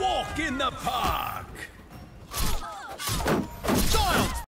Walk in the park!